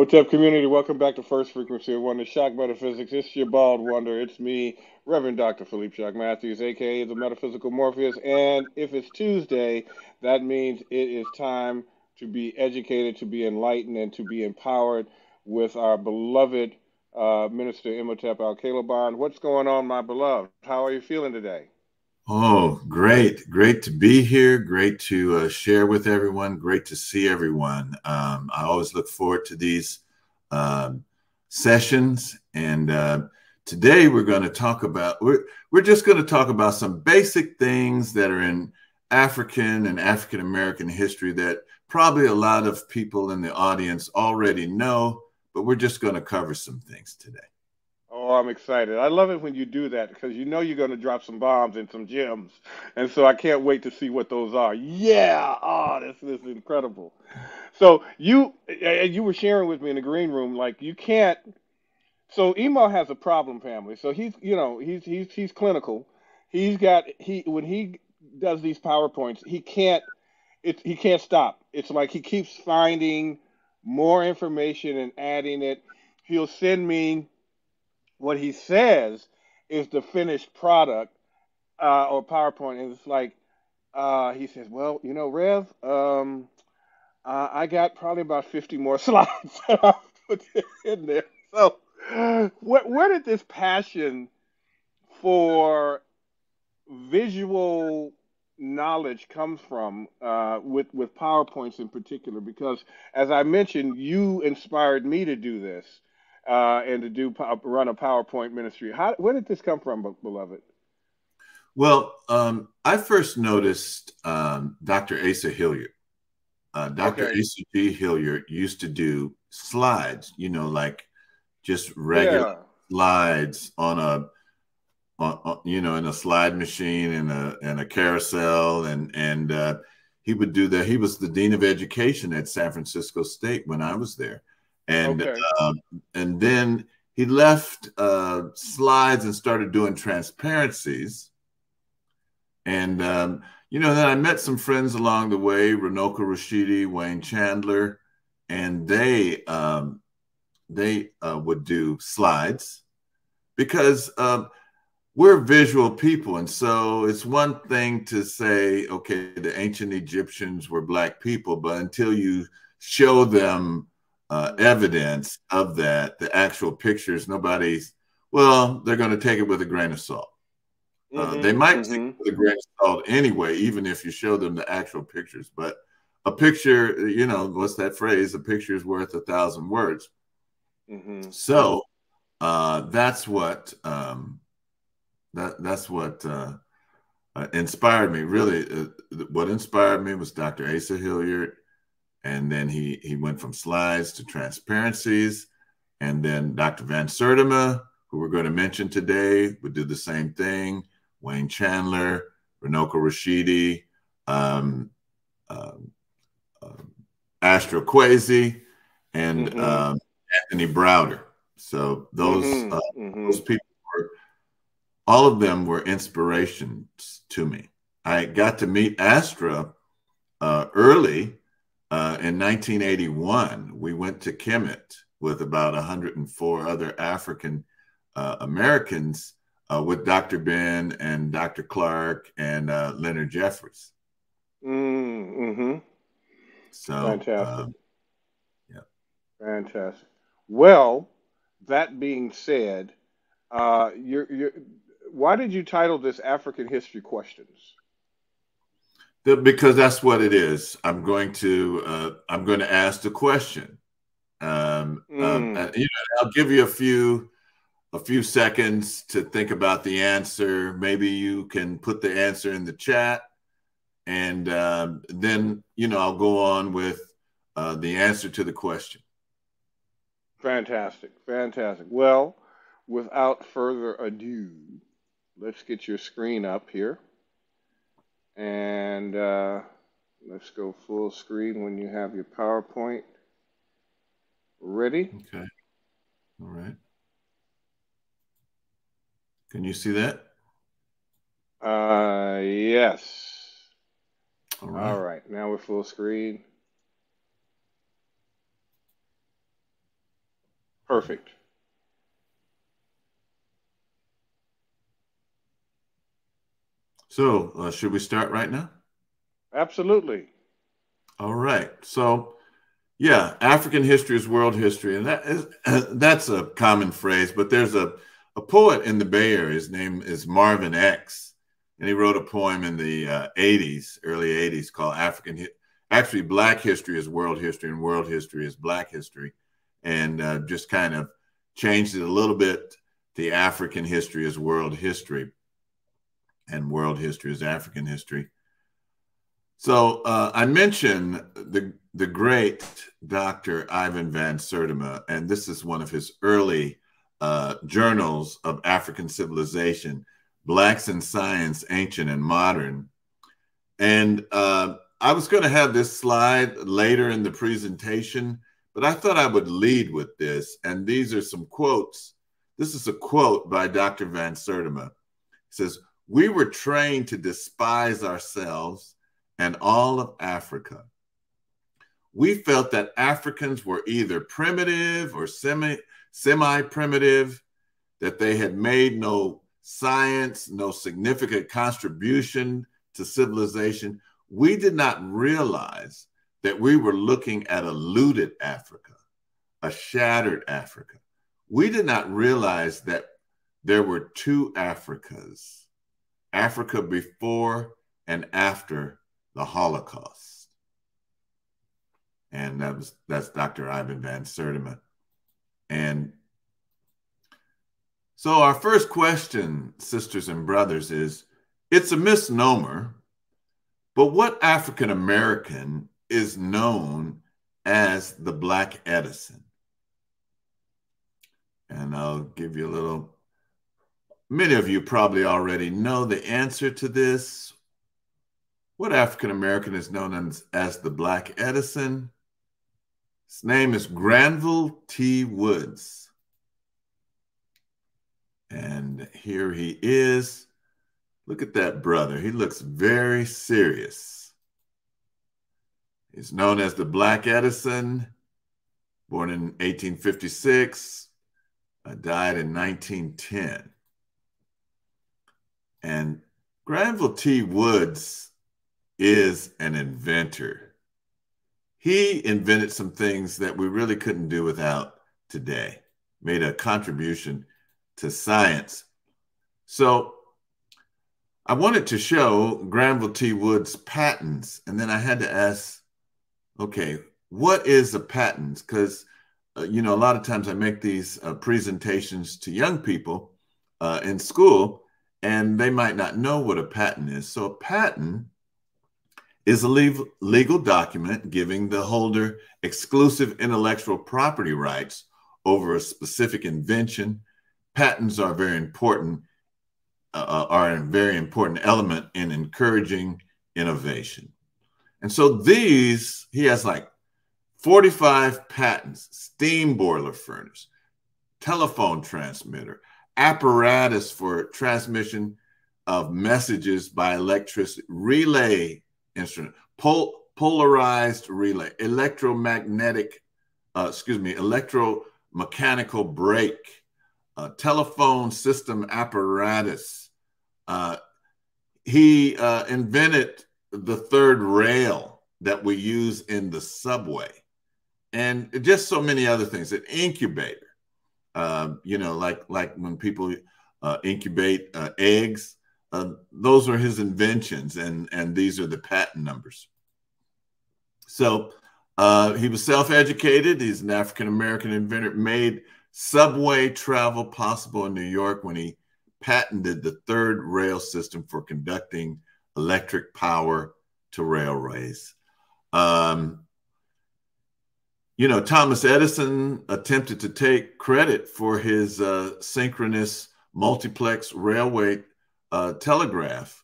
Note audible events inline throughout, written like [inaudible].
Hotep community, welcome back to First Frequency of Wonder Shock Metaphysics. It's your bald wonder. It's me, Reverend Dr. Philippe Shock Matthews, aka the Metaphysical Morpheus. And if it's Tuesday, that means it is time to be educated, to be enlightened, and to be empowered with our beloved uh, Minister Imhotep Alkebulan. What's going on, my beloved? How are you feeling today? Oh, great. Great to be here. Great to uh, share with everyone. Great to see everyone. Um, I always look forward to these um, sessions. And uh, today we're going to talk about, we're, we're just going to talk about some basic things that are in African and African American history that probably a lot of people in the audience already know, but we're just going to cover some things today. Oh, I'm excited. I love it when you do that because you know you're going to drop some bombs and some gems. And so I can't wait to see what those are. Yeah. Oh, this, this is incredible. So you you were sharing with me in the green room like you can't so Emo has a problem family. So he's you know, he's he's he's clinical. He's got he when he does these PowerPoints, he can't it he can't stop. It's like he keeps finding more information and adding it. He'll send me what he says is the finished product uh, or PowerPoint, and it's like uh, he says, "Well, you know, Rev, um, uh, I got probably about fifty more [laughs] slides that I put in there." So, where, where did this passion for visual knowledge comes from uh, with with PowerPoints in particular? Because as I mentioned, you inspired me to do this uh, and to do run a PowerPoint ministry. How where did this come from, beloved? Well, um, I first noticed um, Dr. Asa Hilliard. Uh, Dr. Okay. Asa G. Hilliard used to do slides, you know, like just regular yeah. slides on a, on, on, you know, in a slide machine and a and a carousel, and and uh, he would do that. He was the dean of education at San Francisco State when I was there, and okay. uh, and then he left uh, slides and started doing transparencies. And um, you know, then I met some friends along the way, Runoko Rashidi, Wayne Chandler, and they um, they uh, would do slides because um, we're visual people, and so it's one thing to say, okay, the ancient Egyptians were black people, but until you show them uh, evidence of that, the actual pictures, nobody's, well, they're going to take it with a grain of salt. Uh, mm-hmm, they might mm-hmm. take it with a grain of salt anyway, even if you show them the actual pictures. But a picture, you know, what's that phrase? A picture is worth a thousand words. Mm-hmm. So uh, that's what um, that that's what uh, uh inspired me. Really, uh, what inspired me was Dr. Asa Hilliard and then he he went from slides to transparencies and then dr van sertima who we're going to mention today would do the same thing wayne chandler runoko rashidi um, um, um, Ashra Kwesi, and mm-hmm. um, anthony browder so those mm-hmm. Uh, mm-hmm. those people were all of them were inspirations to me i got to meet Ashra uh, early uh, in 1981, we went to Kemet with about 104 other African uh, Americans uh, with Dr. Ben and Dr. Clark and uh, Leonard Jeffries. Mm-hmm. So fantastic. Um, yeah. Fantastic. Well, that being said, uh, you're, you're, why did you title this African History Questions? The, because that's what it is. I'm going to uh, I'm going to ask the question. Um, mm. um, and, you know, I'll give you a few a few seconds to think about the answer. Maybe you can put the answer in the chat, and um, then you know I'll go on with uh, the answer to the question. Fantastic, fantastic. Well, without further ado, let's get your screen up here. And uh, let's go full screen when you have your PowerPoint ready. Okay. All right. Can you see that? Uh, yes. All right. All right. Now we're full screen. Perfect. So, uh, should we start right now? Absolutely. All right. So, yeah, African history is world history, and that is [clears throat] that's a common phrase. But there's a a poet in the Bay Area. His name is Marvin X, and he wrote a poem in the uh, 80s, early 80s, called African. Actually, Black history is world history, and world history is Black history, and uh, just kind of changed it a little bit. The African history is world history, and world history is African history. So uh, I mentioned the the great Dr. Ivan van Sertima, and this is one of his early uh, journals of African civilization, Blacks in Science, Ancient and Modern. And uh, I was going to have this slide later in the presentation, but I thought I would lead with this. And these are some quotes. This is a quote by Dr. Van Sertima. It says, We were trained to despise ourselves and all of Africa. We felt that Africans were either primitive or semi primitive, that they had made no science, no significant contribution to civilization. We did not realize that we were looking at a looted Africa, a shattered Africa. We did not realize that there were two Africas Africa before and after the Holocaust. And that was that's Dr. Ivan Van Sertima. And so, our first question, sisters and brothers, is it's a misnomer, but what African American is known as the Black Edison? And I'll give you a little, many of you probably already know the answer to this. What African American is known as, as the Black Edison? His name is Granville T. Woods. And here he is. Look at that brother. He looks very serious. He's known as the Black Edison, born in 1856, uh, died in 1910. And Granville T. Woods is an inventor he invented some things that we really couldn't do without today, made a contribution to science. So I wanted to show Granville T. Wood's patents, and then I had to ask, okay, what is a patent? Because uh, you know, a lot of times I make these uh, presentations to young people uh, in school, and they might not know what a patent is. So a patent is a legal document giving the holder exclusive intellectual property rights over a specific invention. Patents are very important, uh, uh, are a very important element in encouraging innovation. And so these, he has like 45 patents, steam boiler furnace, telephone transmitter, apparatus for transmission of messages by electricity, relay instrument, Pol- polarized relay, electromagnetic, uh, excuse me, electromechanical brake, uh, telephone system apparatus. Uh, he uh, invented the third rail that we use in the subway, and just so many other things. An incubator, uh, you know, like like when people uh, incubate eggs uh, those are his inventions, and and these are the patent numbers. So uh, he was self-educated. He's an African American inventor. Made subway travel possible in New York when he patented the third rail system for conducting electric power to railways. Um, you know, Thomas Edison attempted to take credit for his uh, synchronous multiplex railway uh, telegraph,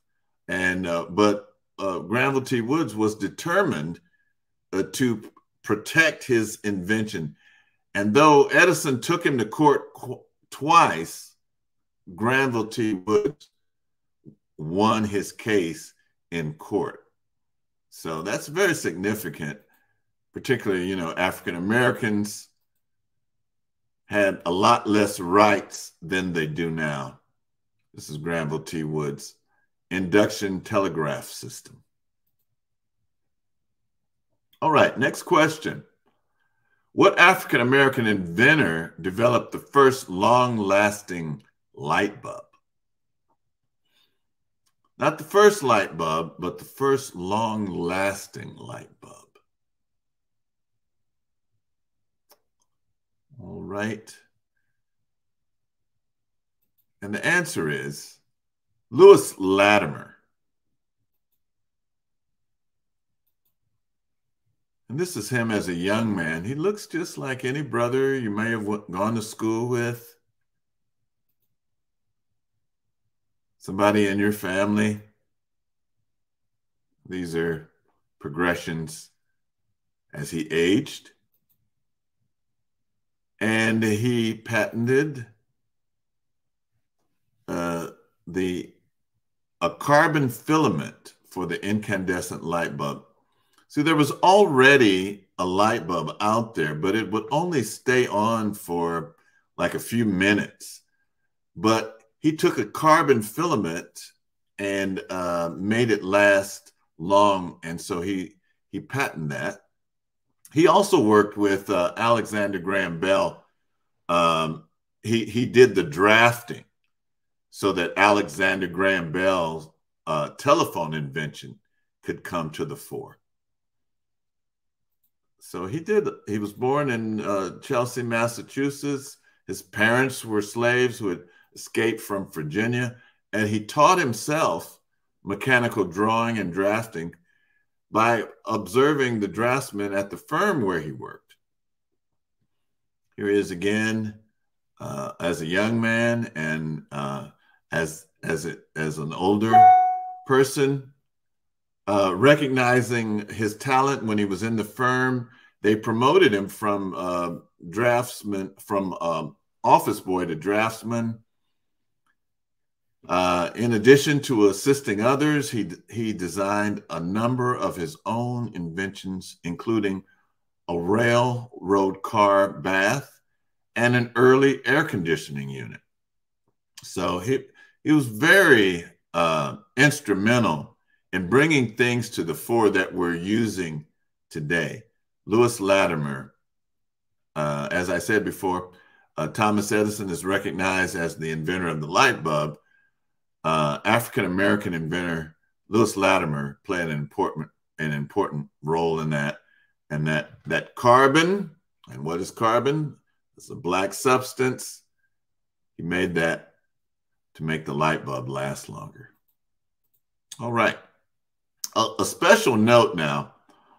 and uh, but uh, Granville T. Woods was determined uh, to protect his invention, and though Edison took him to court twice, Granville T. Woods won his case in court. So that's very significant, particularly you know African Americans had a lot less rights than they do now. This is Granville T. Woods induction telegraph system. All right, next question. What African American inventor developed the first long lasting light bulb? Not the first light bulb, but the first long lasting light bulb. All right. And the answer is Lewis Latimer. And this is him as a young man. He looks just like any brother you may have gone to school with. Somebody in your family. These are progressions as he aged. And he patented uh, the a carbon filament for the incandescent light bulb. See, there was already a light bulb out there, but it would only stay on for like a few minutes. But he took a carbon filament and uh, made it last long, and so he he patented that. He also worked with uh, Alexander Graham Bell. Um, he he did the drafting so that Alexander Graham Bell's uh, telephone invention could come to the fore. So he did. He was born in uh, Chelsea, Massachusetts. His parents were slaves who had escaped from Virginia, and he taught himself mechanical drawing and drafting by observing the draftsman at the firm where he worked. Here he is again uh, as a young man and uh, as as it as an older person, uh, recognizing his talent when he was in the firm, they promoted him from uh, draftsman from um, office boy to draftsman. Uh, in addition to assisting others, he he designed a number of his own inventions, including a railroad car bath and an early air conditioning unit. So he he was very uh, instrumental in bringing things to the fore that we're using today. Lewis Latimer, uh, as I said before, uh, Thomas Edison is recognized as the inventor of the light bulb. Uh, African American inventor Lewis Latimer played an important an important role in that, and that that carbon and what is carbon? It's a black substance. He made that to make the light bulb last longer. All right. A, a special note now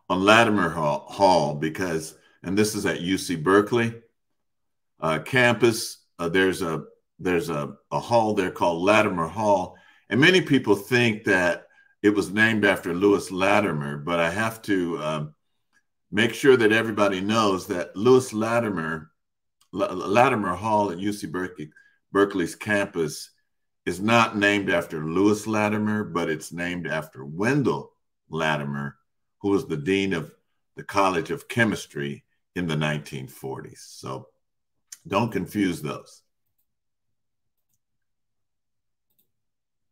on Latimer Hall, Hall, because, and this is at UC Berkeley uh, campus. Uh, there's a there's a, a hall there called Latimer Hall, and many people think that it was named after Lewis Latimer, but I have to um, make sure that everybody knows that Lewis Latimer, L- Latimer Hall at UC Berkeley, Berkeley's campus is not named after Lewis Latimer, but it's named after Wendell Latimer, who was the dean of the College of Chemistry in the 1940s. So don't confuse those.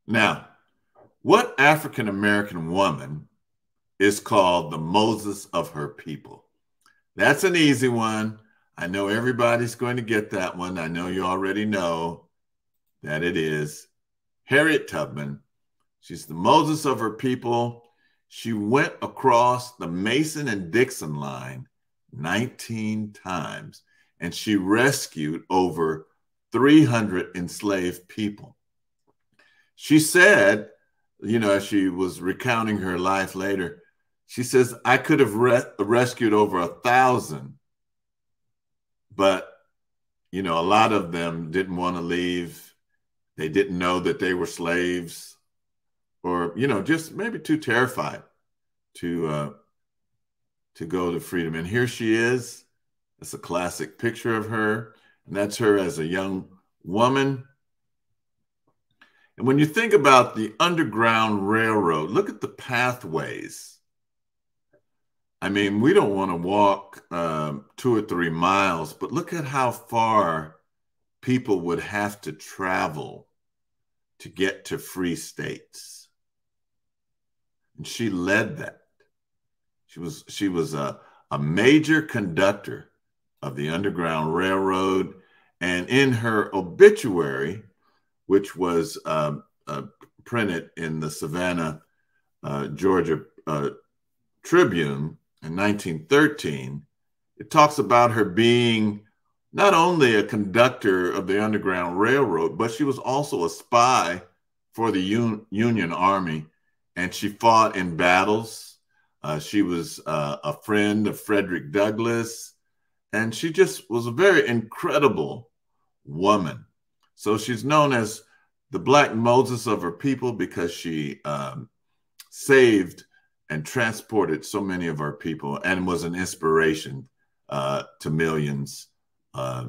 Now, what African American woman is called the Moses of her people? That's an easy one. I know everybody's going to get that one. I know you already know that it is Harriet Tubman. She's the Moses of her people. She went across the Mason and Dixon line 19 times and she rescued over 300 enslaved people. She said, you know, as she was recounting her life later, she says, I could have re- rescued over a thousand, but, you know, a lot of them didn't want to leave they didn't know that they were slaves, or you know, just maybe too terrified to uh, to go to freedom. And here she is. That's a classic picture of her, and that's her as a young woman. And when you think about the Underground Railroad, look at the pathways. I mean, we don't want to walk um, two or three miles, but look at how far people would have to travel to get to free states. And she led that. She was she was a, a major conductor of the Underground Railroad. And in her obituary, which was uh, uh, printed in the Savannah, uh, Georgia uh, Tribune in 1913, it talks about her being not only a conductor of the Underground Railroad, but she was also a spy for the Un- Union Army. And she fought in battles. Uh, she was uh, a friend of Frederick Douglass. And she just was a very incredible woman. So she's known as the Black Moses of her people because she um, saved and transported so many of our people and was an inspiration uh, to millions uh,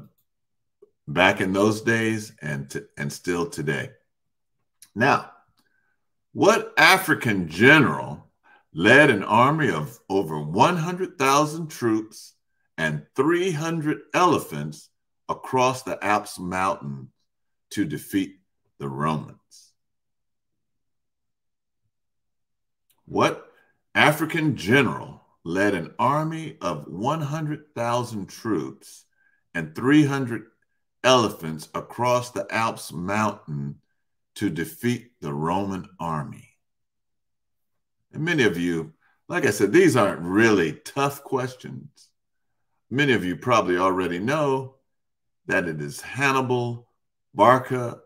back in those days and, to, and still today. Now, what African general led an army of over 100,000 troops and 300 elephants across the Alps mountains to defeat the Romans? What African general led an army of 100,000 troops and 300 elephants across the Alps mountain to defeat the Roman army. And many of you, like I said, these aren't really tough questions. Many of you probably already know that it is Hannibal Barca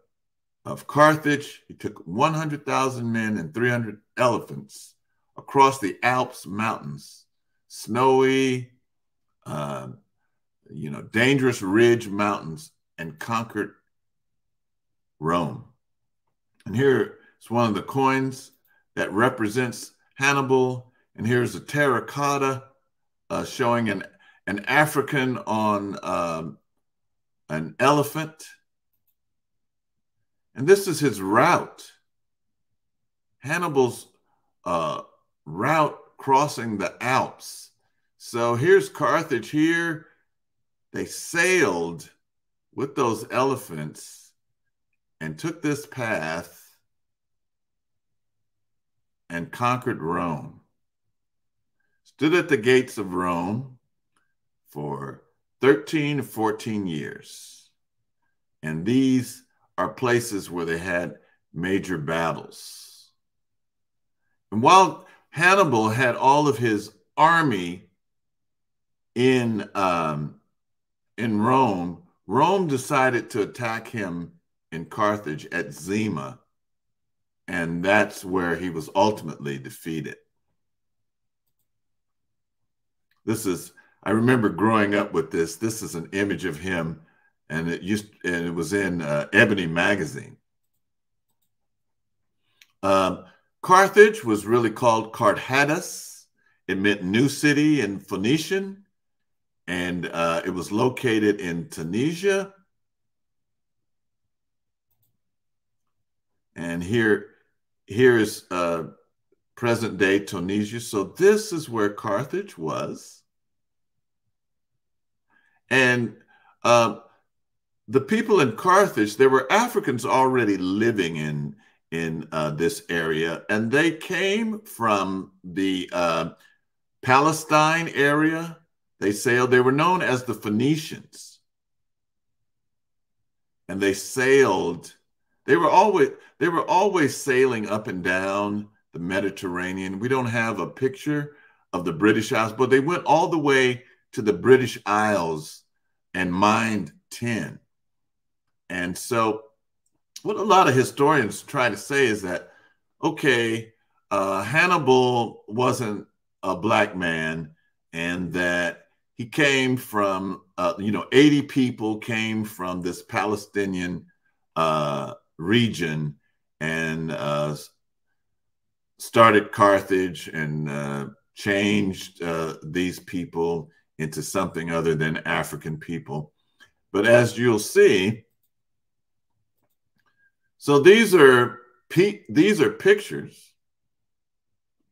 of Carthage. He took 100,000 men and 300 elephants across the Alps mountains, snowy, uh, you know, dangerous ridge mountains and conquered Rome. And here is one of the coins that represents Hannibal. And here's a terracotta uh, showing an, an African on um, an elephant. And this is his route. Hannibal's uh, route crossing the Alps. So here's Carthage here they sailed with those elephants and took this path and conquered Rome. Stood at the gates of Rome for 13 14 years. And these are places where they had major battles. And while Hannibal had all of his army in um, in Rome, Rome decided to attack him in Carthage at Zama, and that's where he was ultimately defeated. This is, I remember growing up with this. This is an image of him, and it used, and it was in uh, Ebony magazine. Um, Carthage was really called Carthatus. It meant new city in Phoenician and uh, it was located in Tunisia. And here, here's uh, present day Tunisia. So this is where Carthage was. And uh, the people in Carthage, there were Africans already living in in uh, this area, and they came from the uh, Palestine area they sailed, they were known as the Phoenicians. And they sailed, they were always they were always sailing up and down the Mediterranean. We don't have a picture of the British Isles, but they went all the way to the British Isles and mined tin. And so, what a lot of historians try to say is that, okay, uh, Hannibal wasn't a black man, and that he came from, uh, you know, 80 people came from this Palestinian uh, region and uh, started Carthage and uh, changed uh, these people into something other than African people. But as you'll see, so these are these are pictures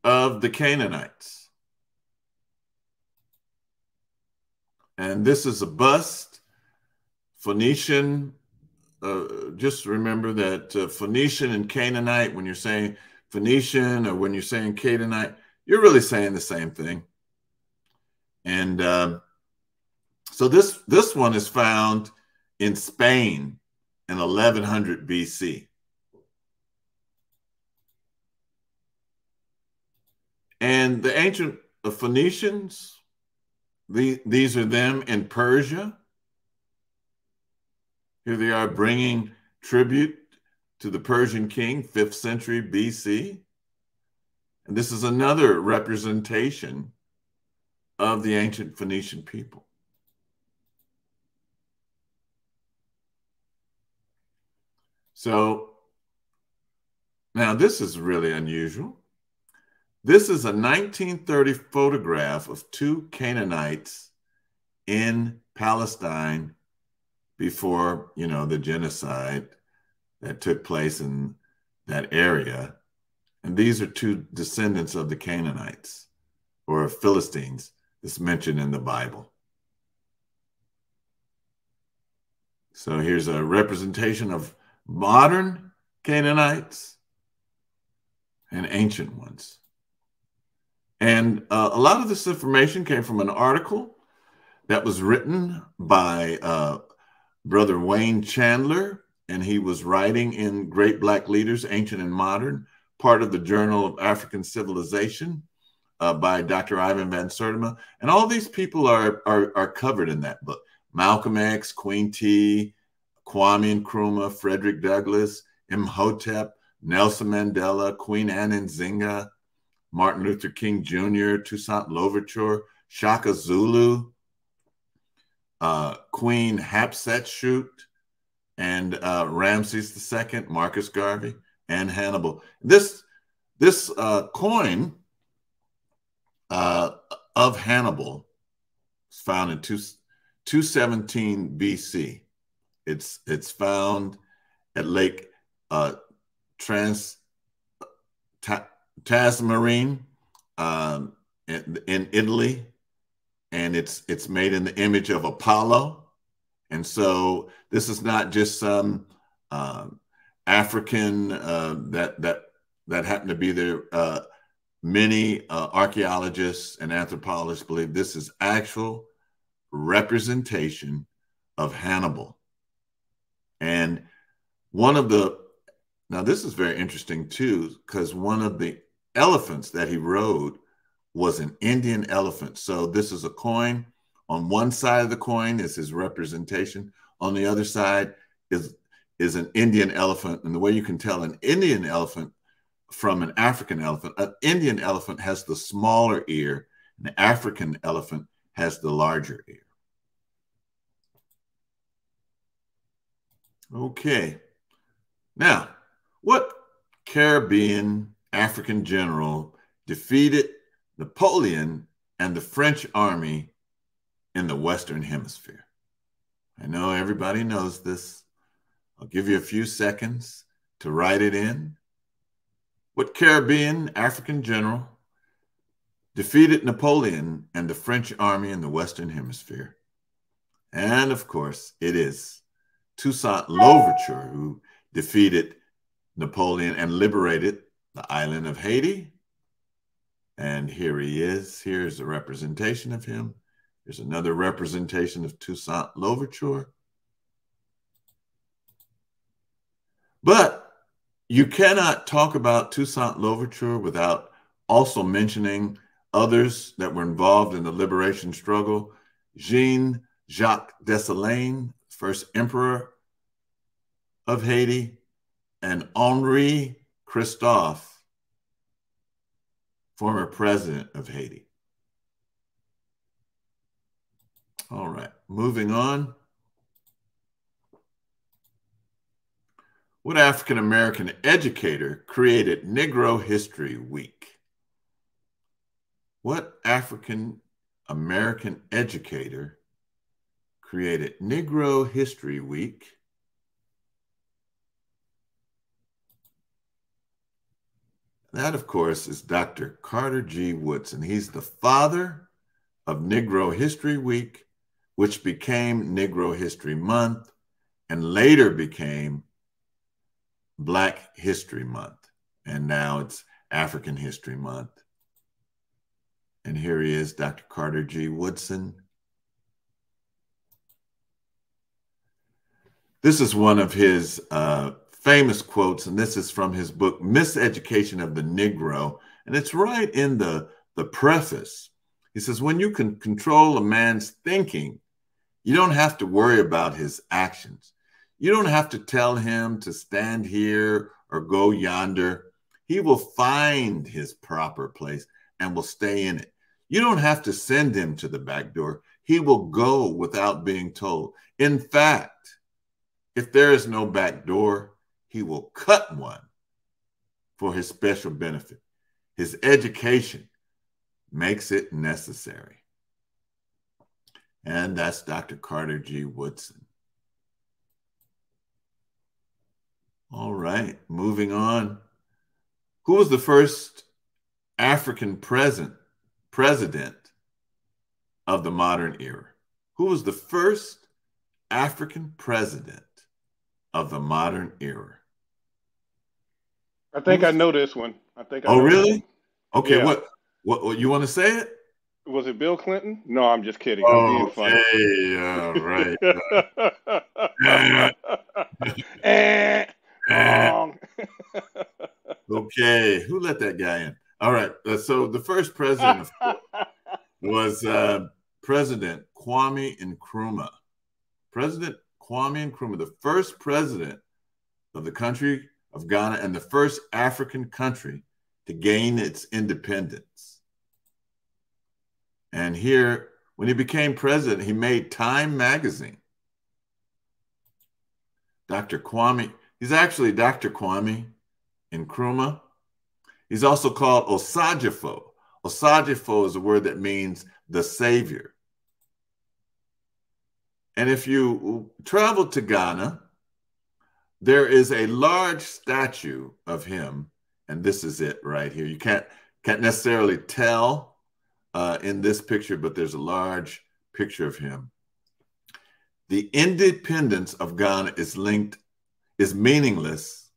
of the Canaanites. And this is a bust, Phoenician. Uh, just remember that uh, Phoenician and Canaanite, when you're saying Phoenician or when you're saying Canaanite, you're really saying the same thing. And uh, so this this one is found in Spain in 1100 BC. And the ancient Phoenicians, the, these are them in Persia. Here they are bringing tribute to the Persian king, 5th century BC. And this is another representation of the ancient Phoenician people. So now this is really unusual. This is a 1930 photograph of two Canaanites in Palestine before, you know, the genocide that took place in that area. And these are two descendants of the Canaanites or Philistines that's mentioned in the Bible. So here's a representation of modern Canaanites and ancient ones. And uh, a lot of this information came from an article that was written by uh, Brother Wayne Chandler, and he was writing in Great Black Leaders, Ancient and Modern, part of the Journal of African Civilization uh, by Dr. Ivan Van Sertima. And all these people are, are, are covered in that book. Malcolm X, Queen Tiye, Kwame Nkrumah, Frederick Douglass, Imhotep, Nelson Mandela, Queen Anne Nzinga, Martin Luther King Jr., Toussaint Louverture, Shaka Zulu, uh, Queen Hatshepsut, and uh, Ramses II, Marcus Garvey, and Hannibal. This this uh, coin uh, of Hannibal is found in two, 217 BC. It's it's found at Lake uh, Trans Ta, Tasmarine um, in, in Italy, and it's it's made in the image of Apollo, and so this is not just some um, African uh, that that that happened to be there. Uh, many uh, archaeologists and anthropologists believe this is actual representation of Hannibal. And one of the, now this is very interesting too, because one of the elephants that he rode was an Indian elephant. So this is a coin. On one side of the coin is his representation. On the other side is, is an Indian elephant. And the way you can tell an Indian elephant from an African elephant, an Indian elephant has the smaller ear, an African elephant has the larger ear. Okay. Now, what Caribbean African general defeated Napoleon and the French army in the Western Hemisphere? I know everybody knows this. I'll give you a few seconds to write it in. What Caribbean African general defeated Napoleon and the French army in the Western Hemisphere? And of course, it is Toussaint Louverture, who defeated Napoleon and liberated the island of Haiti. And here he is. Here's a representation of him. Here's another representation of Toussaint Louverture. But you cannot talk about Toussaint Louverture without also mentioning others that were involved in the liberation struggle. Jean Jacques Dessalines, first emperor of Haiti, and Henri Christophe, former president of Haiti. All right, moving on. What African American educator created Negro History Week? What African American educator created Negro History Week. That, of course, is Dr. Carter G. Woodson. He's the father of Negro History Week, which became Negro History Month and later became Black History Month. And now it's African History Month. And here he is, Dr. Carter G. Woodson. This is one of his uh, famous quotes, and this is from his book, Miseducation of the Negro. And it's right in the, the preface. He says, When you can control a man's thinking, you don't have to worry about his actions. You don't have to tell him to stand here or go yonder. He will find his proper place and will stay in it. You don't have to send him to the back door. He will go without being told. In fact, if there is no back door, he will cut one for his special benefit. His education makes it necessary. And that's Dr. Carter G. Woodson. All right, moving on. Who was the first African president president of the modern era? Who was the first African president of the modern era? I think I know this one. I think. I oh, really? Okay. Yeah. What, what? What? You want to say it? Was it Bill Clinton? No, I'm just kidding. I'm being funny. Hey, all right. [laughs] eh, wrong. [laughs] okay, who let that guy in? All right. Uh, so the first president [laughs] was uh, President Kwame Nkrumah. President Kwame Nkrumah, the first president of the country of Ghana and the first African country to gain its independence. And here, when he became president, he made Time magazine. Dr. Kwame, he's actually Dr. Kwame Nkrumah. He's also called Osagyefo. Osagyefo is a word that means the savior. And if you travel to Ghana, there is a large statue of him, and this is it right here. You can't can't necessarily tell uh, in this picture, but there's a large picture of him. The independence of Ghana is linked is meaningless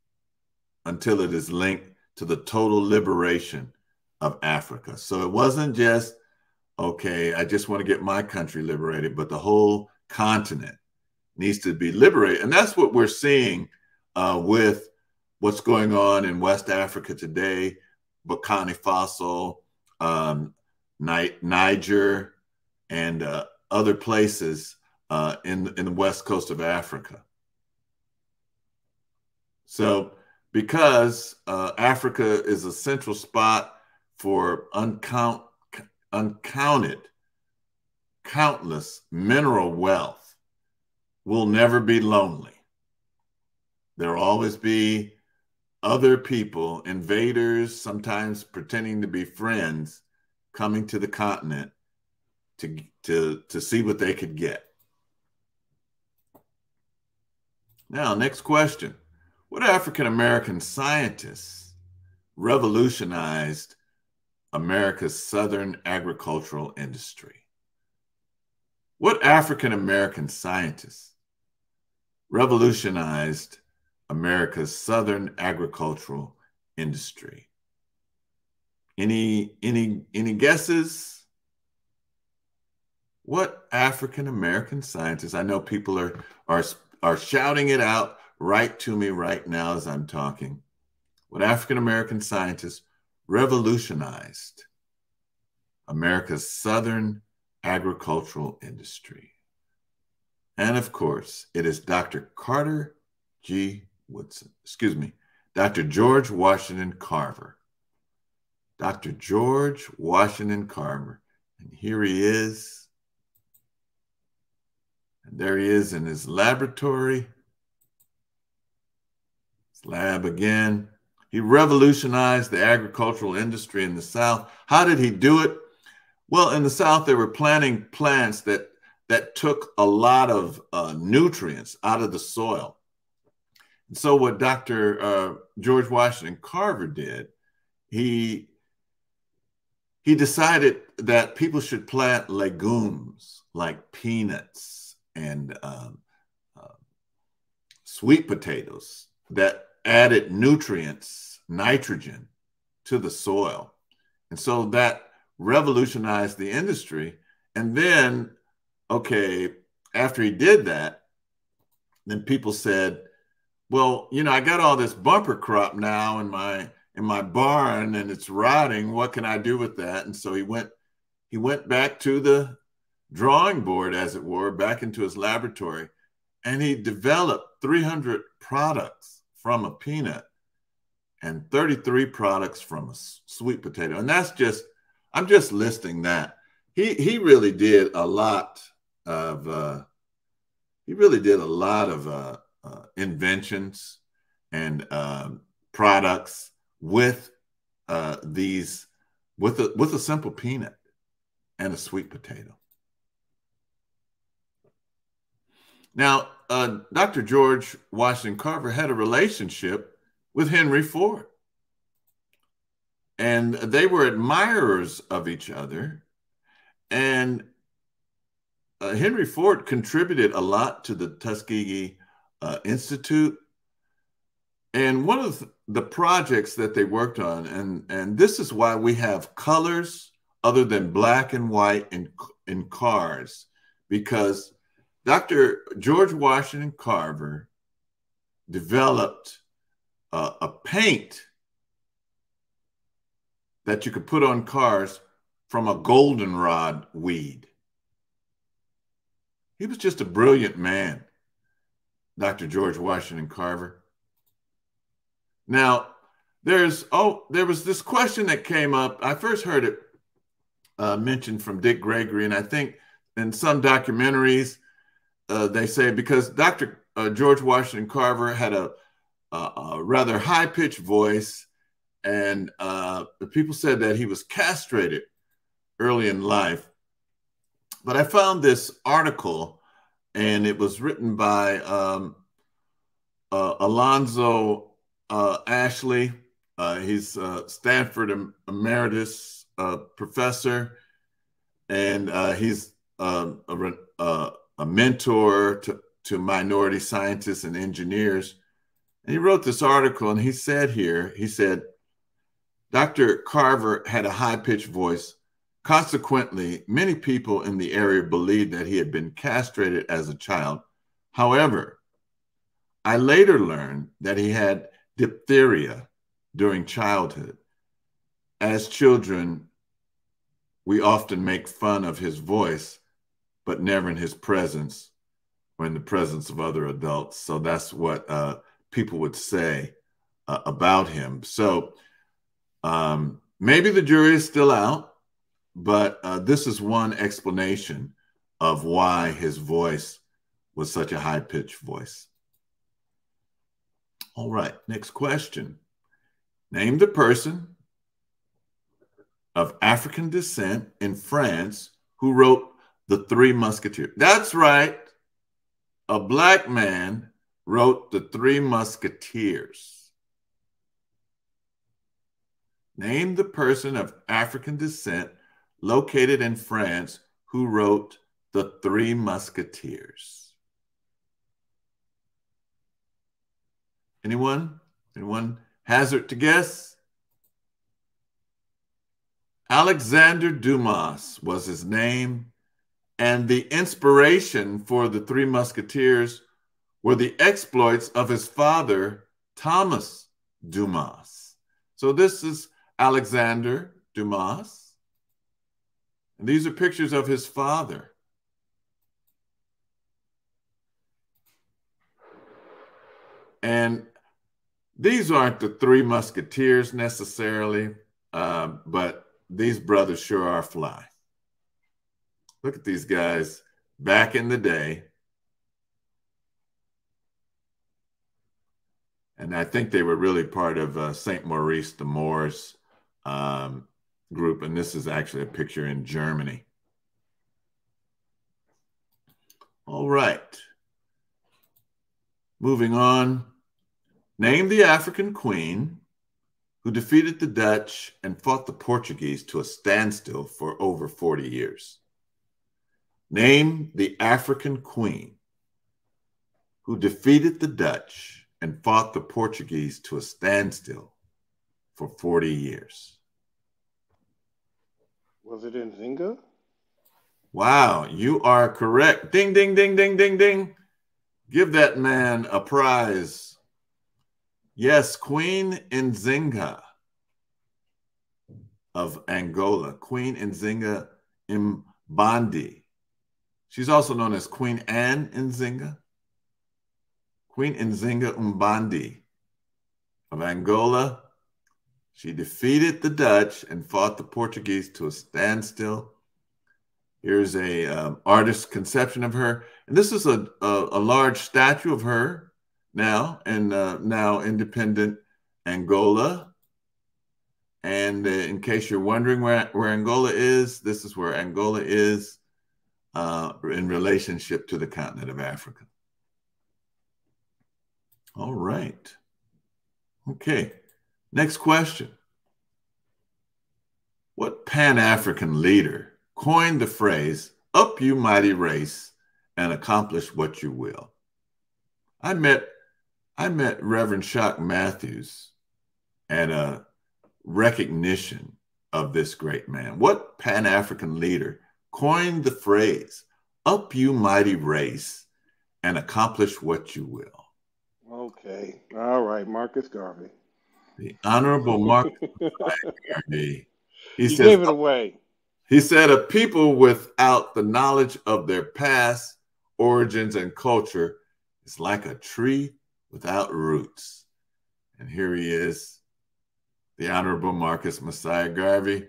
until it is linked to the total liberation of Africa. So it wasn't just okay, I just want to get my country liberated, but the whole continent needs to be liberated. And that's what we're seeing uh, with what's going on in West Africa today, Burkina Faso, um, Niger, and uh, other places uh, in, in the west coast of Africa. So, because uh, Africa is a central spot for uncount, uncounted, countless mineral wealth, will never be lonely. There will always be other people, invaders, sometimes pretending to be friends, coming to the continent to, to, to see what they could get. Now, next question. What African American scientists revolutionized America's southern agricultural industry? What African American scientists revolutionized America's southern agricultural industry. Any any any guesses? What African American scientists? I know people are are are shouting it out right to me right now as I'm talking. What African American scientists revolutionized America's southern agricultural industry? And of course, it is Dr. Carter G. Woodson, excuse me, Dr. George Washington Carver. Dr. George Washington Carver. And here he is. And there he is in his laboratory. His lab again. He revolutionized the agricultural industry in the South. How did he do it? Well, in the South, they were planting plants that that took a lot of uh, nutrients out of the soil so what Dr. Uh, George Washington Carver did, he he decided that people should plant legumes like peanuts and um, uh, sweet potatoes that added nutrients, nitrogen to the soil. And so that revolutionized the industry. And then, okay, after he did that, then people said, well, you know, I got all this bumper crop now in my in my barn and it's rotting. What can I do with that? And so he went he went back to the drawing board, as it were, back into his laboratory, and he developed 300 products from a peanut and 33 products from a sweet potato. And that's just, I'm just listing that. He, he really did a lot of, uh, he really did a lot of uh, uh, inventions and um, products with uh, these, with a, with a simple peanut and a sweet potato. Now, uh, Dr. George Washington Carver had a relationship with Henry Ford. And they were admirers of each other. And uh, Henry Ford contributed a lot to the Tuskegee uh, Institute. And one of the projects that they worked on, and, and this is why we have colors other than black and white in, in cars, because Dr. George Washington Carver developed uh, a paint that you could put on cars from a goldenrod weed. He was just a brilliant man, Dr. George Washington Carver. Now, there's oh, there was this question that came up. I first heard it uh, mentioned from Dick Gregory, and I think in some documentaries uh, they say because Dr. Uh, George Washington Carver had a, a, a rather high pitched voice, and uh, the people said that he was castrated early in life. But I found this article, and it was written by um, uh, Alonzo uh, Ashley. he's Stanford emeritus professor, and he's um, a, a mentor to, to minority scientists and engineers. And he wrote this article and he said here, he said, Dr. Carver had a high pitched voice. Consequently, many people in the area believed that he had been castrated as a child. However, I later learned that he had diphtheria during childhood. As children, we often make fun of his voice but never in his presence or in the presence of other adults. So that's what uh, people would say uh, about him. So um, maybe the jury is still out, but uh, this is one explanation of why his voice was such a high pitched voice. All right, next question. Name the person of African descent in France who wrote the Three Musketeers. That's right. A black man wrote The Three Musketeers. Name the person of African descent located in France who wrote The Three Musketeers. Anyone? Anyone hazard to guess? Alexander Dumas was his name. And the inspiration for the Three Musketeers were the exploits of his father, Thomas Dumas. So this is Alexander Dumas. And these are pictures of his father. And these aren't the Three Musketeers necessarily, uh, but these brothers sure are fly. Look at these guys back in the day. And I think they were really part of uh, St. Maurice the Moors um, group. And this is actually a picture in Germany. All right. Moving on. Name the African queen who defeated the Dutch and fought the Portuguese to a standstill for over 40 years. Name the African queen who defeated the Dutch and fought the Portuguese to a standstill for 40 years. Was it Nzinga? Wow, you are correct. Ding, ding, ding, ding, ding, ding. Give that man a prize. Yes, Queen Nzinga of Angola, Queen Nzinga Mbandi. She's also known as Queen Anne Nzinga. Queen Nzinga Mbandi of Angola. She defeated the Dutch and fought the Portuguese to a standstill. Here's a um, artist's conception of her, and this is a, a, a large statue of her now in uh, now independent Angola. And uh, in case you're wondering where, where Angola is, this is where Angola is uh, in relationship to the continent of Africa. All right. Okay. Next question. What Pan African leader coined the phrase, up you mighty race and accomplish what you will? I met I met Reverend Shock Matthews at a recognition of this great man. What Pan African leader coined the phrase, up you mighty race and accomplish what you will? Okay. All right. Marcus Garvey. The Honorable [laughs] Marcus Garvey. He, he says, gave it away. He said, a people without the knowledge of their past, origins, and culture is like a tree without roots. And here he is, the Honorable Marcus Messiah Garvey.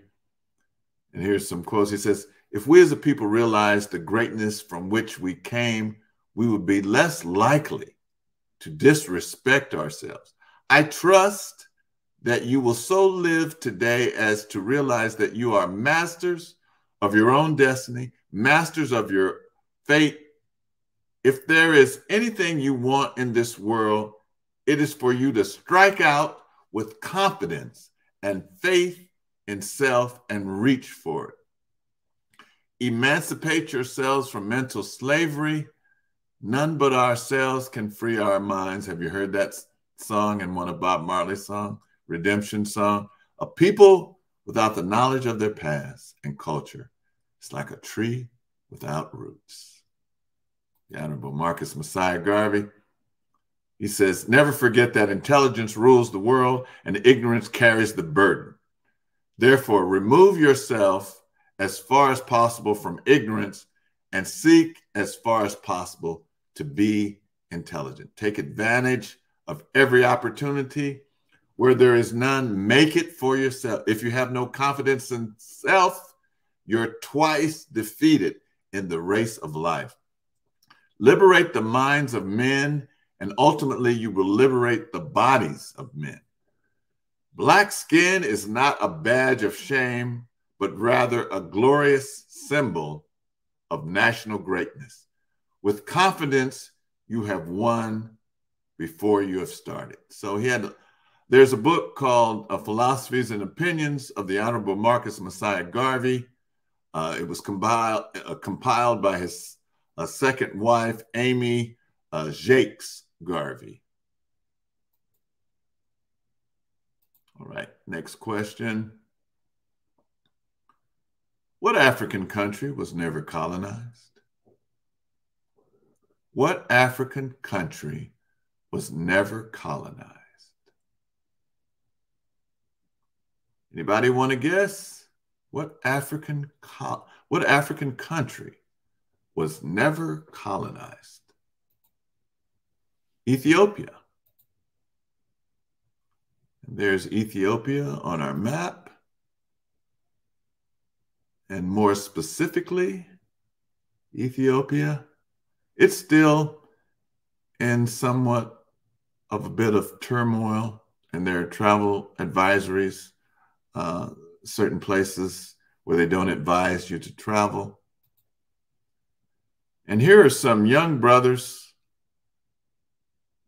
And here's some quotes. He says, If we as a people realize the greatness from which we came, we would be less likely to disrespect ourselves. I trust that you will so live today as to realize that you are masters of your own destiny, masters of your fate. If there is anything you want in this world, it is for you to strike out with confidence and faith in self and reach for it. Emancipate yourselves from mental slavery None but ourselves can free our minds. Have you heard that song and one of Bob Marley's song, Redemption song? A people without the knowledge of their past and culture is like a tree without roots. The Honorable Marcus Messiah Garvey. He says, Never forget that intelligence rules the world and ignorance carries the burden. Therefore, remove yourself as far as possible from ignorance and seek as far as possible to be intelligent. Take advantage of every opportunity. Where there is none, make it for yourself. If you have no confidence in self, you're twice defeated in the race of life. Liberate the minds of men, and ultimately, you will liberate the bodies of men. Black skin is not a badge of shame, but rather a glorious symbol of national greatness. With confidence, you have won before you have started. So he had, there's a book called uh, Philosophies and Opinions of the Honorable Marcus Messiah Garvey. Uh, it was compiled, uh, compiled by his uh, second wife, Amy uh, Jacques Garvey. All right, next question. What African country was never colonized? What African country was never colonized? Anybody want to guess? What African what African country was never colonized? Ethiopia. There's Ethiopia on our map. And more specifically, Ethiopia it's still in somewhat of a bit of turmoil, and there are travel advisories, uh, certain places where they don't advise you to travel. And here are some young brothers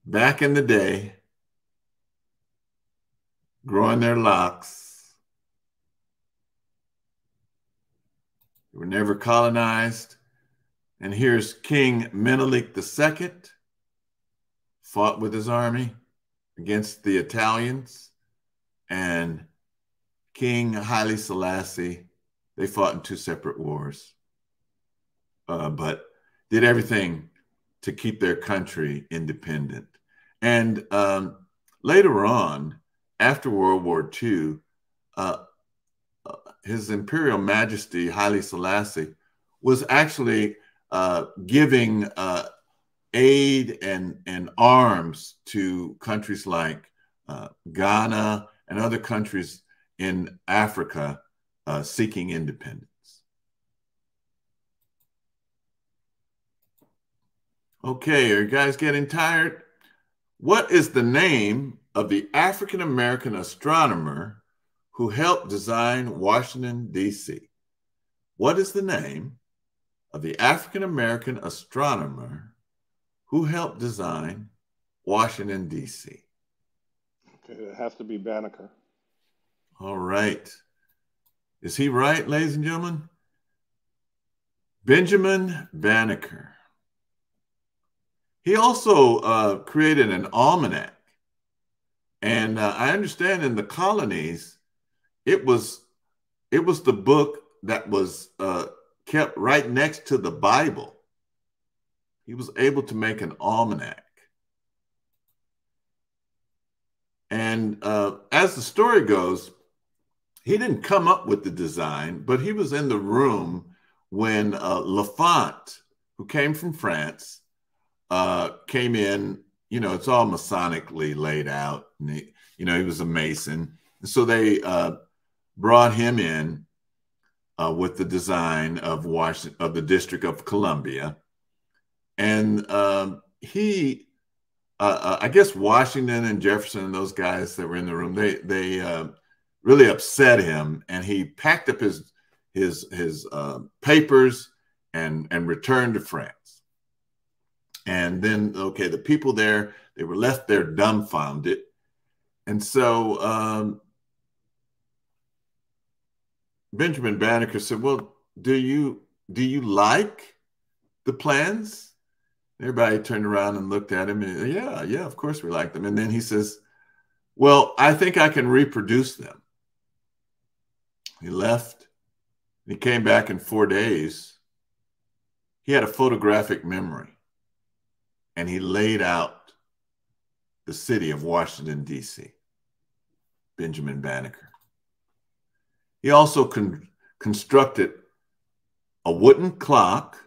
back in the day growing their locks. They were never colonized. And here's King Menelik II, fought with his army against the Italians, and King Haile Selassie. They fought in two separate wars, uh, but did everything to keep their country independent. And um, later on, after World War II, uh, uh, His Imperial Majesty Haile Selassie was actually uh, giving uh, aid and, and arms to countries like uh, Ghana and other countries in Africa uh, seeking independence. Okay, are you guys getting tired? What is the name of the African American astronomer who helped design Washington, D.C.? What is the name of the African American astronomer who helped design Washington, D.C.? It has to be Banneker. All right. Is he right, ladies and gentlemen? Benjamin Banneker. He also uh, created an almanac. And uh, I understand in the colonies, it was it was the book that was uh, kept right next to the Bible. He was able to make an almanac. And uh, as the story goes, he didn't come up with the design, but he was in the room when uh, L'Enfant, who came from France, uh, came in. You know, it's all masonically laid out. And he, you know, he was a Mason. so they uh, brought him in uh, with the design of Washington, of the District of Columbia. And um, he, uh, uh, I guess Washington and Jefferson and those guys that were in the room, they, they uh, really upset him. And he packed up his, his, his uh, papers and, and returned to France. And then, okay, the people there, they were left there dumbfounded. And so um, Benjamin Banneker said, Well, do you do you like the plans? Everybody turned around and looked at him and yeah, yeah, of course we like them. And then he says, Well, I think I can reproduce them. He left. He came back in four days. He had a photographic memory and he laid out the city of Washington, D.C., Benjamin Banneker. He also con- constructed a wooden clock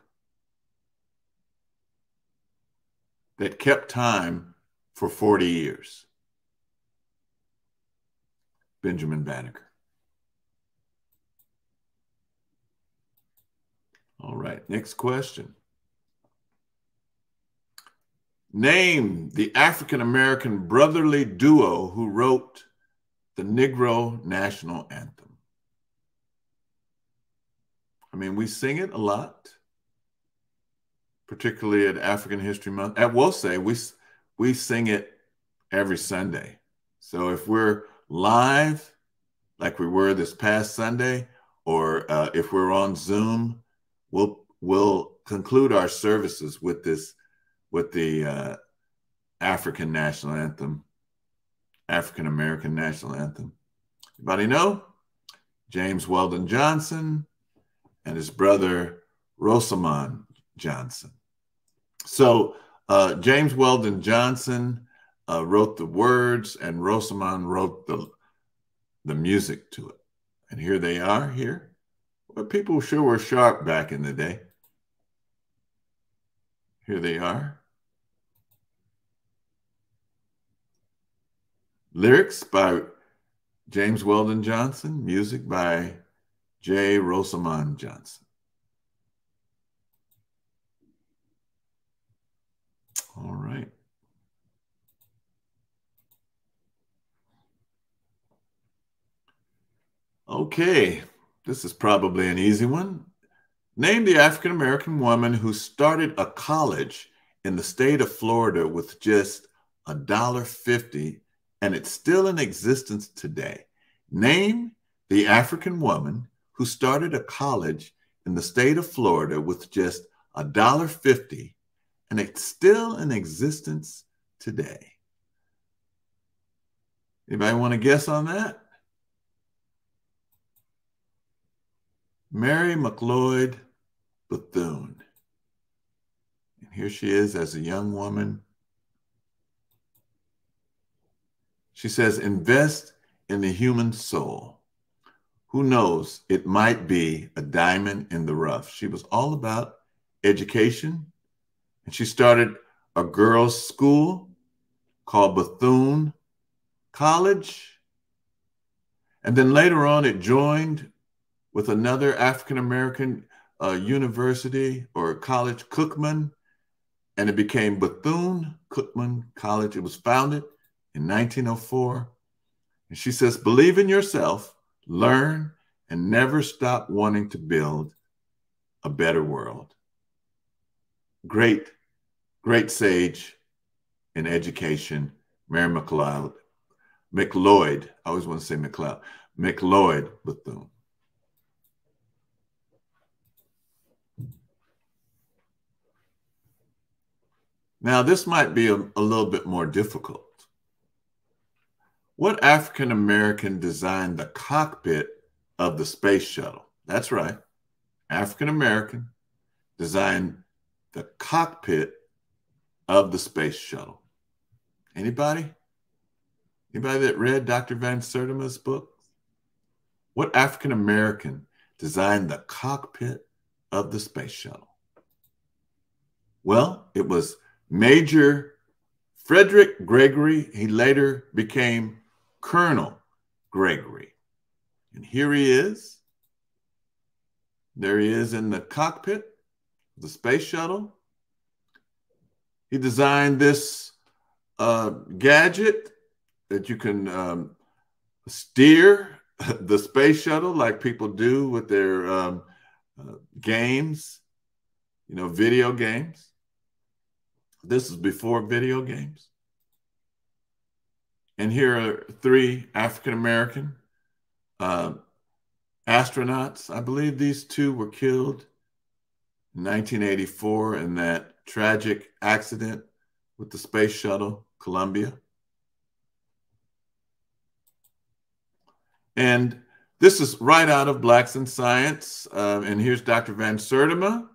that kept time for 40 years. Benjamin Banneker. All right, next question. Name the African American brotherly duo who wrote the Negro National Anthem. I mean, we sing it a lot, particularly at African History Month. I will say we we sing it every Sunday. So if we're live, like we were this past Sunday, or uh, if we're on Zoom, we'll we'll conclude our services with this with the uh, African national anthem, African American national anthem. Anybody know? James Weldon Johnson and his brother Rosamond Johnson. So uh, James Weldon Johnson uh, wrote the words, and Rosamond wrote the the music to it. And here they are here. Well, people sure were sharp back in the day. Here they are. Lyrics by James Weldon Johnson, music by J. Rosamond Johnson. All right. Okay, this is probably an easy one. Name the African American woman who started a college in the state of Florida with just a dollar fifty and it's still in existence today. Name the African woman who started a college in the state of Florida with just a dollar fifty, and it's still in existence today. Anybody want to guess on that? Mary McLeod Bethune. And here she is as a young woman. She says, invest in the human soul. Who knows? It might be a diamond in the rough. She was all about education. And she started a girls' school called Bethune College. And then later on, it joined with another African American uh, university or college, Cookman, and it became Bethune Cookman College. It was founded in 1904. And she says, believe in yourself, learn, and never stop wanting to build a better world. Great, great sage in education, Mary McLeod. McLeod, I always want to say McLeod, McLeod Bethune. Now, this might be a, a little bit more difficult. What African American designed the cockpit of the space shuttle? That's right. African American designed the cockpit of the space shuttle. Anybody? Anybody that read Dr. Van Sertima's book? What African American designed the cockpit of the space shuttle? Well, it was Major Frederick Gregory. He later became Colonel Gregory. And here he is. There he is in the cockpit of the space shuttle. He designed this uh, gadget that you can um, steer [laughs] the space shuttle like people do with their um, uh, games, you know, video games. This is before video games. And here are three African American uh, astronauts. I believe these two were killed in 1984 in that tragic accident with the space shuttle Columbia. And this is right out of Blacks in Science. Uh, and here's Dr. Van Sertima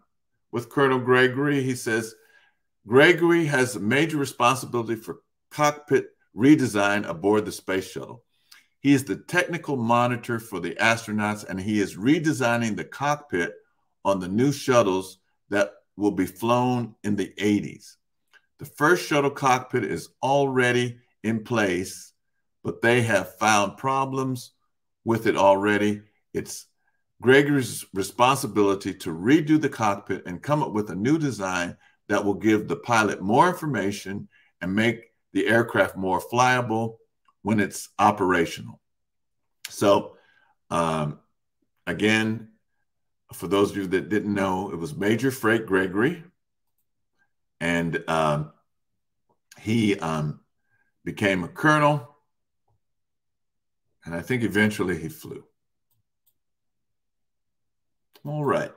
with Colonel Gregory. He says, Gregory has a major responsibility for cockpit redesign aboard the space shuttle. He is the technical monitor for the astronauts, and he is redesigning the cockpit on the new shuttles that will be flown in the 80s. The first shuttle cockpit is already in place, but they have found problems with it already. It's Gregory's responsibility to redo the cockpit and come up with a new design that will give the pilot more information and make the aircraft more flyable when it's operational. So, um, again, for those of you that didn't know, it was Major Fred Gregory, and um, he um, became a colonel, and I think eventually he flew. All right.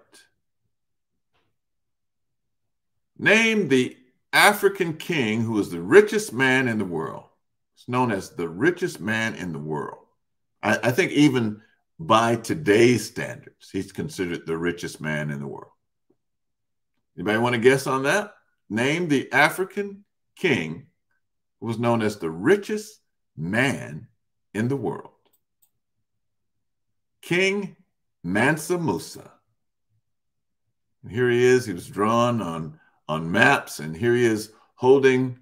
Name the African king who is the richest man in the world. It's known as the richest man in the world. I, I think even by today's standards, he's considered the richest man in the world. Anybody want to guess on that? Name the African king who was known as the richest man in the world. King Mansa Musa. And here he is. He was drawn on on maps. And here he is holding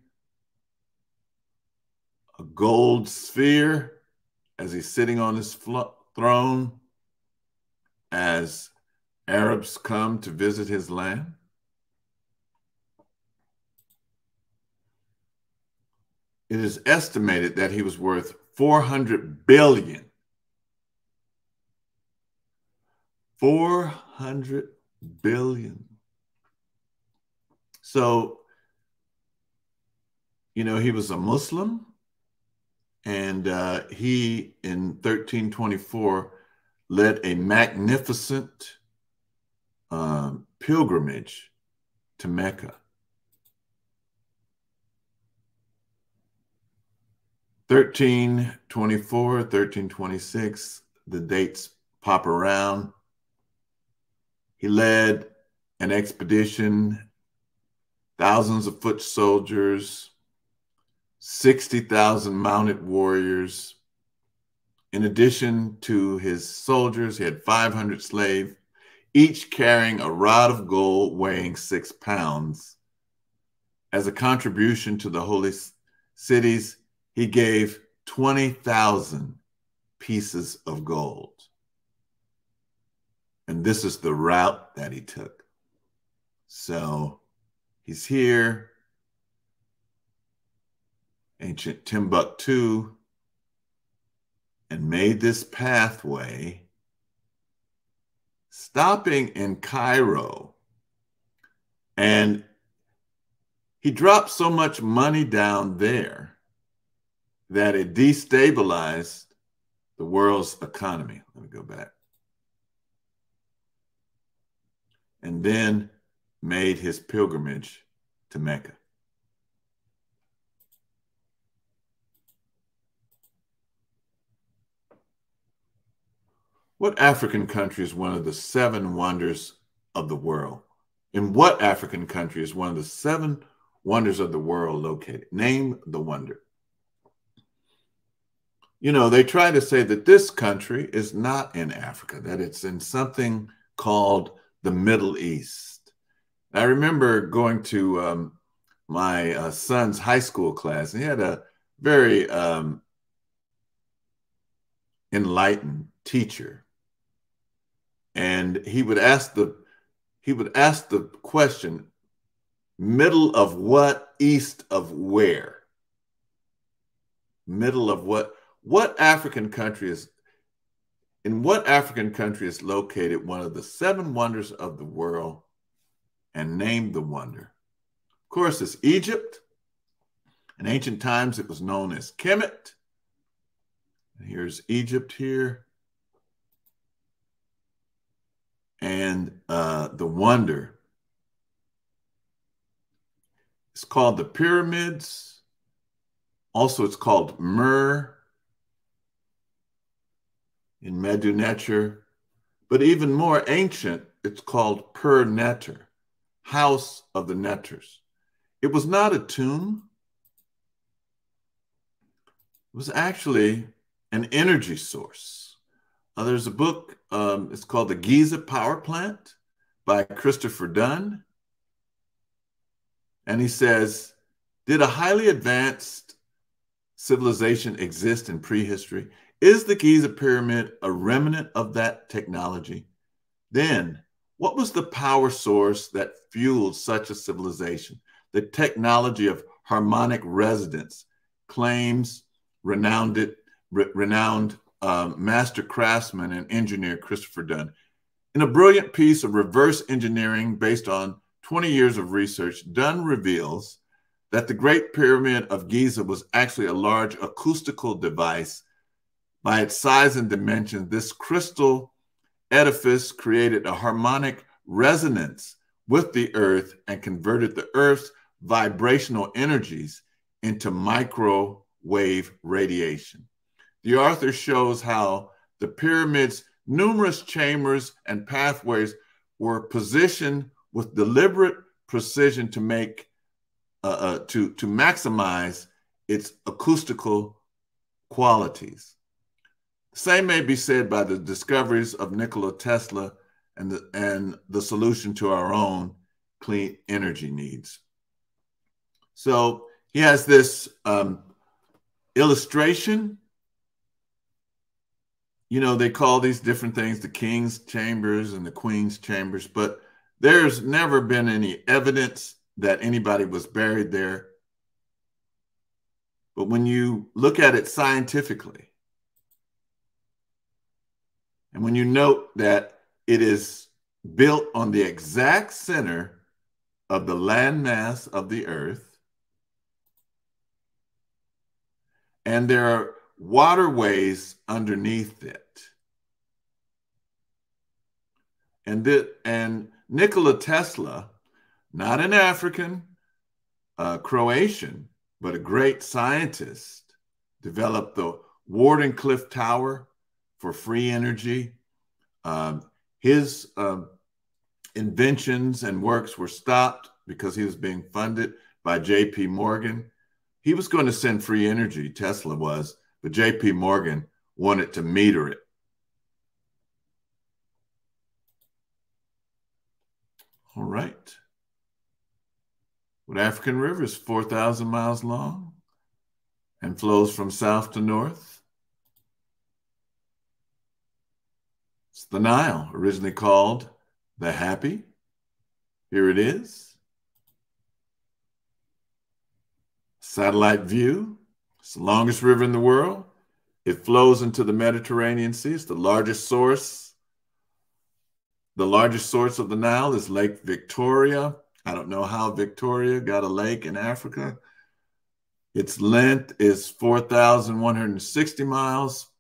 a gold sphere as he's sitting on his throne as Arabs come to visit his land. It is estimated that he was worth 400 billion. 400 billion. So, you know, he was a Muslim And uh, he, in 1324, led a magnificent um, pilgrimage to Mecca. 1324, 1326, the dates pop around. He led an expedition, thousands of foot soldiers, 60,000 mounted warriors. In addition to his soldiers, he had 500 slaves, each carrying a rod of gold weighing six pounds. As a contribution to the holy cities, he gave 20,000 pieces of gold. And this is the route that he took. So he's here, ancient Timbuktu, and made this pathway, stopping in Cairo. And he dropped so much money down there that it destabilized the world's economy. Let me go back. And then made his pilgrimage to Mecca. What African country is one of the seven wonders of the world? In what African country is one of the seven wonders of the world located? Name the wonder you know, they try to say that this country is not in Africa, that it's in something called the Middle East. I remember going to um, my uh, son's high school class, and he had a very um, enlightened teacher, and he would ask the he would ask the question, middle of what, east of where? Middle of what? What African country is in what African country is located one of the seven wonders of the world and named the wonder? Of course, it's Egypt. In ancient times, it was known as Kemet. Here's Egypt here. And uh, the wonder It's called the pyramids. Also, it's called Mer in Medu Neter, but even more ancient, it's called Per Neter, House of the netters. It was not a tomb. It was actually an energy source. Uh, there's a book, um, it's called The Giza Power Plant by Christopher Dunn. And he says, Did a highly advanced civilization exist in prehistory? Is the Giza pyramid a remnant of that technology? Then, what was the power source that fueled such a civilization? The technology of harmonic resonance claims renowned, re- renowned um, master craftsman and engineer Christopher Dunn. In a brilliant piece of reverse engineering based on 20 years of research, Dunn reveals that the Great Pyramid of Giza was actually a large acoustical device by its size and dimensions, this crystal edifice created a harmonic resonance with the earth and converted the earth's vibrational energies into microwave radiation. The author shows how the pyramid's numerous chambers and pathways were positioned with deliberate precision to make uh, uh, to to maximize its acoustical qualities. Same may be said by the discoveries of Nikola Tesla and the, and the solution to our own clean energy needs. So he has this um, illustration. You know, they call these different things the king's chambers and the queen's chambers, but there's never been any evidence that anybody was buried there. But when you look at it scientifically, and when you note that it is built on the exact center of the landmass of the earth, and there are waterways underneath it. And, that, and Nikola Tesla, not an African, Croatian, but a great scientist, developed the Wardenclyffe Tower for free energy. Um, his uh, inventions and works were stopped because he was being funded by J.P. Morgan. He was going to send free energy, Tesla was, but J.P. Morgan wanted to meter it. All right. What African River is 4,000 miles long and flows from south to north. It's the Nile, originally called the Hapi. Here it is. Satellite view. It's the longest river in the world. It flows into the Mediterranean Sea. It's the largest source. The largest source of the Nile is Lake Victoria. I don't know how Victoria got a lake in Africa. Its length is 4,160 miles.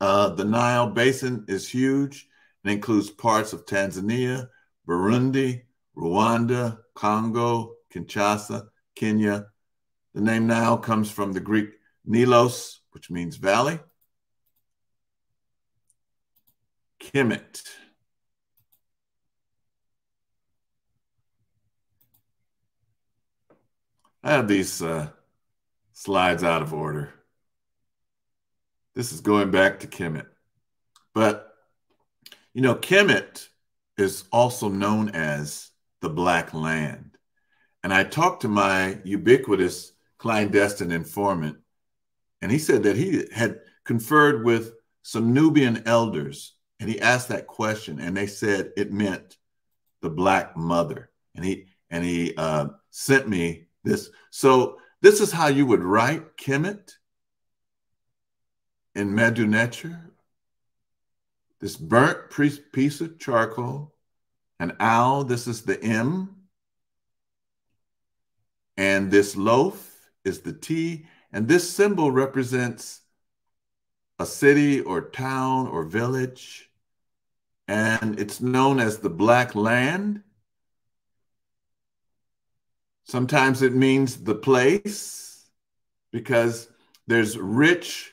Uh, the Nile Basin is huge and includes parts of Tanzania, Burundi, Rwanda, Congo, Kinshasa, Kenya. The name Nile comes from the Greek Nilos, which means valley. Kemet. I have these uh, slides out of order. This is going back to Kemet. But, you know, Kemet is also known as the Black Land. And I talked to my ubiquitous clandestine informant, and he said that he had conferred with some Nubian elders, and he asked that question, and they said it meant the Black Mother. And he and he uh, sent me this. So this is how you would write Kemet in Medu Neter. This burnt piece of charcoal, an owl, this is the M. And this loaf is the T. And this symbol represents a city or town or village. And it's known as the Black Land. Sometimes it means the place because there's rich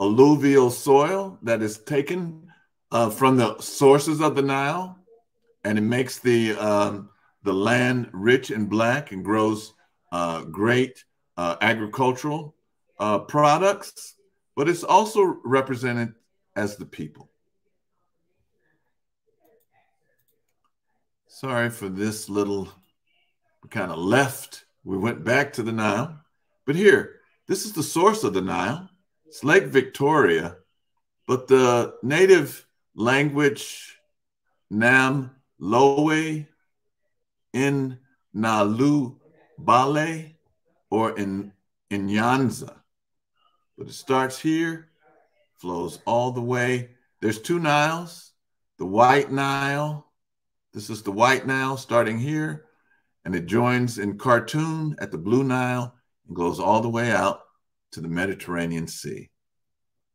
alluvial soil that is taken uh, from the sources of the Nile, and it makes the um, the land rich and black and grows uh, great uh, agricultural uh, products. But it's also represented as the people. Sorry for this little kind of left. We went back to the Nile. But here, this is the source of the Nile. It's Lake Victoria, but the native language Nam Lolwe in Nalu Bale or in Nyanza. But it starts here, flows all the way. There's two Niles, the White Nile. This is the White Nile starting here and it joins in Khartoum at the Blue Nile and goes all the way out to the Mediterranean Sea.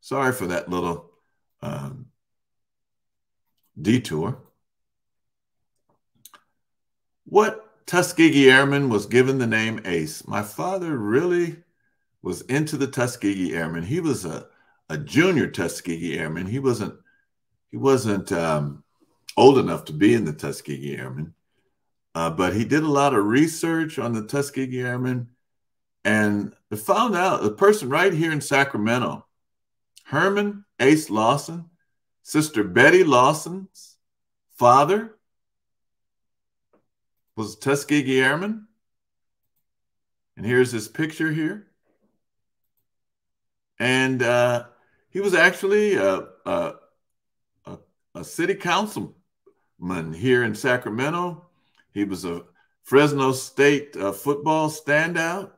Sorry for that little um, detour. What Tuskegee Airman was given the name Ace? My father really was into the Tuskegee Airmen. He was a, a junior Tuskegee Airman. He wasn't he wasn't um, old enough to be in the Tuskegee Airmen. Uh, but he did a lot of research on the Tuskegee Airmen and I found out a person right here in Sacramento, Herman Ace Lawson, Sister Betty Lawson's father was Tuskegee Airman. And here's his picture here. And uh, he was actually a, a, a, a city councilman here in Sacramento he was a Fresno State uh, football standout.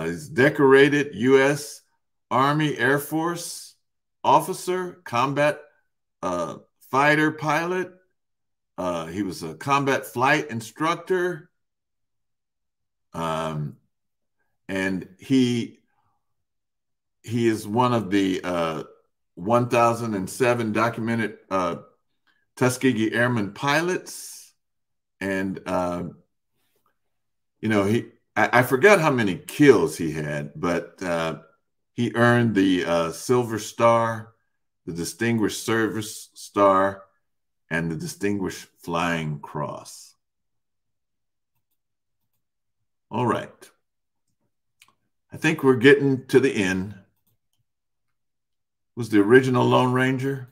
He's decorated U.S. Army Air Force officer, combat uh, fighter pilot. Uh, he was a combat flight instructor. Um, and he he is one of the uh, 1007 documented uh, Tuskegee Airmen pilots. And, uh, you know, he, I, I, forgot how many kills he had, but uh, he earned the uh, Silver Star, the Distinguished Service Star, and the Distinguished Flying Cross. All right. I think we're getting to the end. Was the original Lone Ranger?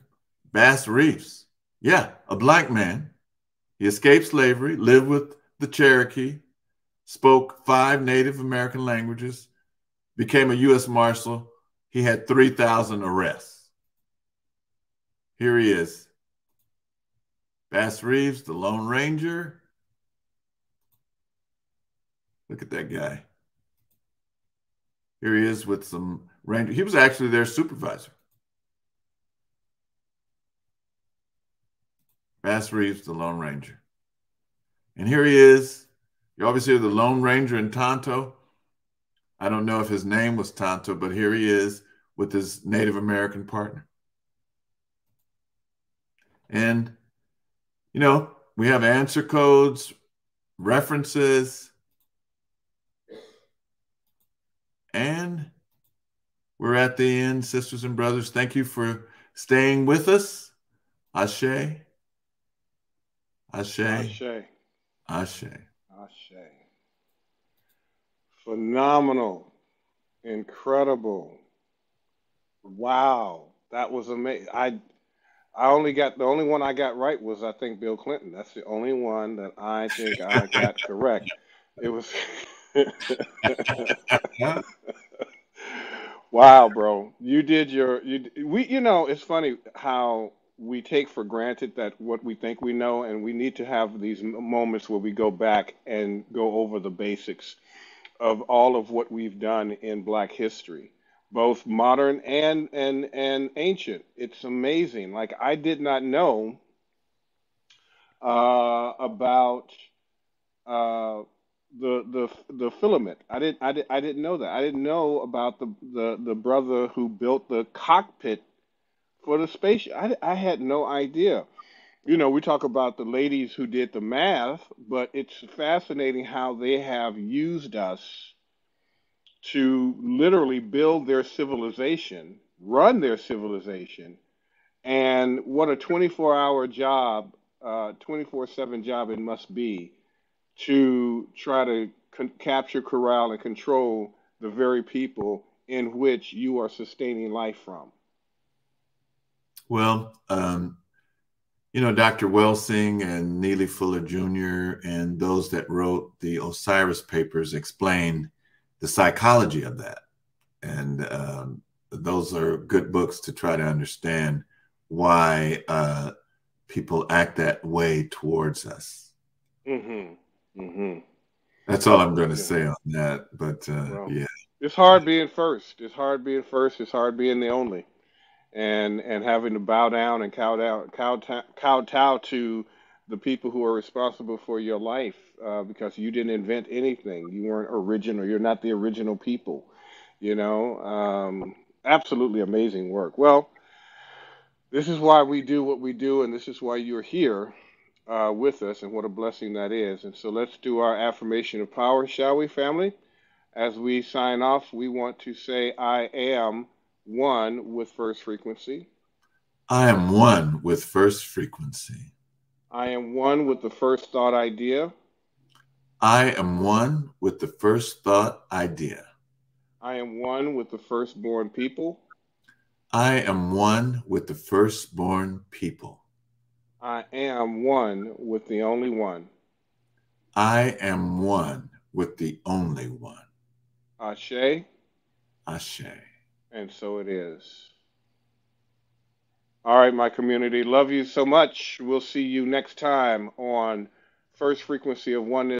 Bass Reeves. Yeah, a black man. He escaped slavery, lived with the Cherokee, spoke five Native American languages, became a U.S. Marshal. He had 3,000 arrests. Here he is. Bass Reeves, the Lone Ranger. Look at that guy. Here he is with some ranger. He was actually their supervisor. Bass Reeves, the Lone Ranger. And here he is. You obviously the Lone Ranger in Tonto. I don't know if his name was Tonto, but here he is with his Native American partner. And, you know, we have answer codes, references, and we're at the end, sisters and brothers. Thank you for staying with us. Ashe. Ashe. Ashe. Ashe. Ashe. Phenomenal. Incredible. Wow. That was amazing. I I only got the only one I got right was I think Bill Clinton. That's the only one that I think I got [laughs] correct. It was [laughs] wow, bro. You did your you we you know, it's funny how we take for granted that what we think we know, and we need to have these moments where we go back and go over the basics of all of what we've done in Black history, both modern and and and ancient. It's amazing. Like I did not know uh, about uh, the the the filament. I didn't I, did, I didn't know that. I didn't know about the the the brother who built the cockpit for the space. I, I had no idea. You know, we talk about the ladies who did the math, but it's fascinating how they have used us to literally build their civilization, run their civilization, and what a 24 hour job, 24 uh, 7 job it must be to try to con- capture, corral, and control the very people in which you are sustaining life from. Well, um, you know, Dr. Welsing and Neely Fuller Jr. and those that wrote the Osiris papers explain the psychology of that. And um, those are good books to try to understand why uh, people act that way towards us. Mm-hmm. Mm-hmm. That's all I'm going to say on that. But uh, well, yeah. It's hard being first. It's hard being first. It's hard being the only and and having to bow down and cow down, cow kowtow to the people who are responsible for your life uh, because you didn't invent anything. You weren't original. You're not the original people. You know, um, absolutely amazing work. Well, this is why we do what we do, and this is why you're here uh, with us, and what a blessing that is. And so let's do our affirmation of power, shall we, family? As we sign off, we want to say, I am one with first frequency. I am one with first frequency. I am one with the first thought idea. I am one with the first thought idea. I am one with the firstborn people. I am one with the firstborn people. I am one with the only one. I am one with the only one. Ashe. Ashe. And so it is. All right, my community. Love you so much. We'll see you next time on First Frequency of Oneness.